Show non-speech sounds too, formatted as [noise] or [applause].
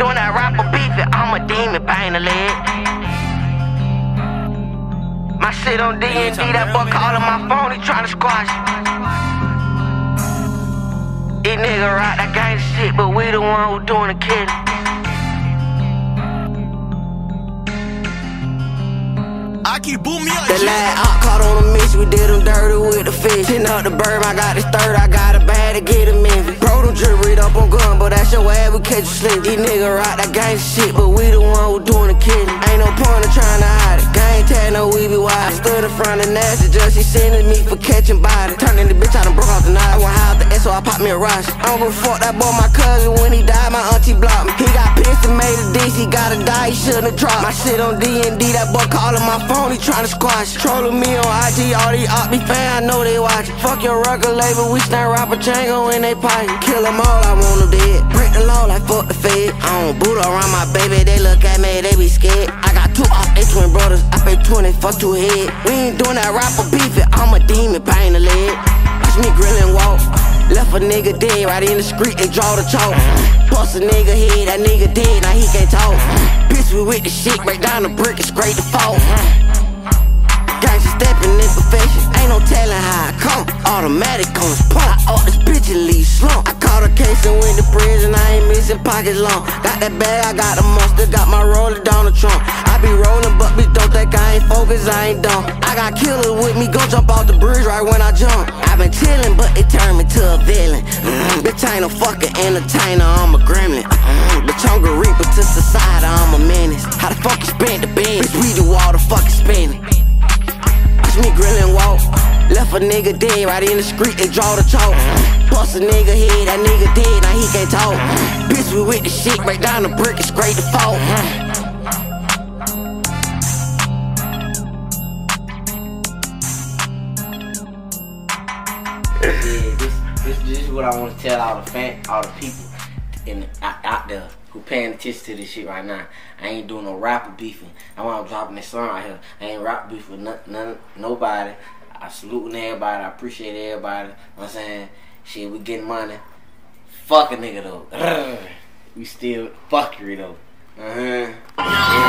doing that rapper beefing, I'm a demon, pain the leg. My shit on D&D, that boy calling my phone, he tryna squash These niggas rock that gang shit, but we the one who doing the killing. I keep boom me up. The last op caught on a miss, we did them dirty with the fish. Tin up the bird, I got this third, I got a bag to get him catch you slip. These niggas rock that gang shit, but we the one who doing the killing. Ain't no point in trying to hide it. Gang tag, no we be wide. I stood in front of Nasty, just she sending me for catching body. Turning the bitch out and broke off the knife. I went high the S, so I popped me a rush. I don't give a fuck that boy, my cousin, when he died, my auntie blocked me. He got pissed and made gotta die, he shouldn't dropped. My shit on D&D, that boy calling my phone he tryna squash. Trolling me on IG, all these op me fan, I know they watch. Fuck your record label, we stand rapper Django in they pocket. Kill them all, I want them dead. Break the law like fuck the fed. I don't boot around my baby, they look at me, they be scared. I got two off, they twin brothers, I pay 20, fuck two head. We ain't doing that rapper beef, it. I'm a demon, pain the leg. Watch me grill and walk. Left a nigga dead right in the street, they draw the chalk. Bust a nigga head, that nigga dead, now he can't talk. We with the shit, break down the brick and scrape the fall stepping in perfection. Ain't no telling how I come. Automatic on his pump. I owe this bitch and leave slump. I caught a case and went to prison. I ain't missing pockets long. Got that bag, I got a monster. Got my roller down the trunk. I be rolling, but bitch don't think I ain't focused. I ain't dumb. I got killers with me. Go jump off the bridge right when I jump. I been chillin', but it turned me to a villain. Mm-hmm. Bitch, I ain't no fucking entertainer. I'm a gremlin. Fucking spending me grillin' walk. Left a nigga dead right in the street, they draw the chalk. Bust a nigga head, that nigga dead, now he can't talk. Bitch, we with the shit, break down the brick and the fault. yeah, this, this, this is what I want to tell all the fan, all the people in out, out there who paying attention to this shit right now. I ain't doing no rapper beefing. I want to dropping this song out here. I ain't rap beef with none, none, nobody. I salute everybody. I appreciate everybody. You know what I'm saying? Shit, we getting money. Fuck a nigga though. [laughs] we still fuckery though. Uh huh.